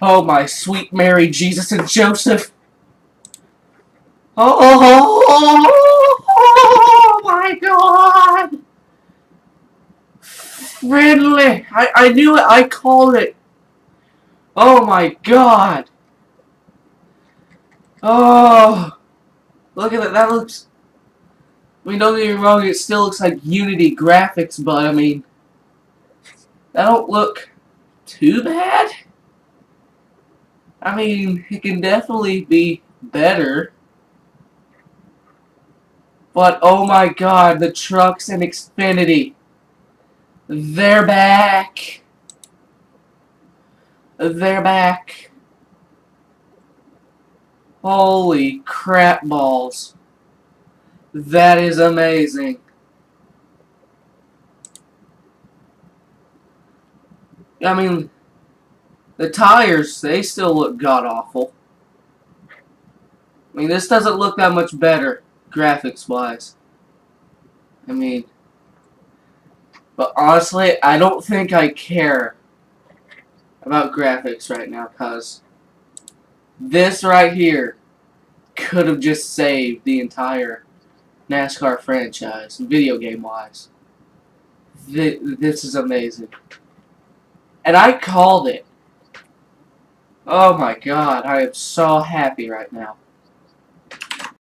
Oh my sweet Mary, Jesus, and Joseph. Oh, oh, oh, oh my God. Friendly. I, I knew it. I called it. Oh my God. Oh. Look at that. That looks... I mean, don't get me wrong, it still looks like Unity graphics, but I mean... That don't look too bad. I mean, it can definitely be better. But, oh my god, the trucks and Xfinity. They're back. They're back. Holy crap balls. That is amazing. I mean, the tires, they still look god-awful. I mean, this doesn't look that much better, graphics-wise. I mean, but honestly, I don't think I care about graphics right now, because this right here could have just saved the entire NASCAR franchise, video game-wise. This is amazing. And I called it. Oh my god, I am so happy right now.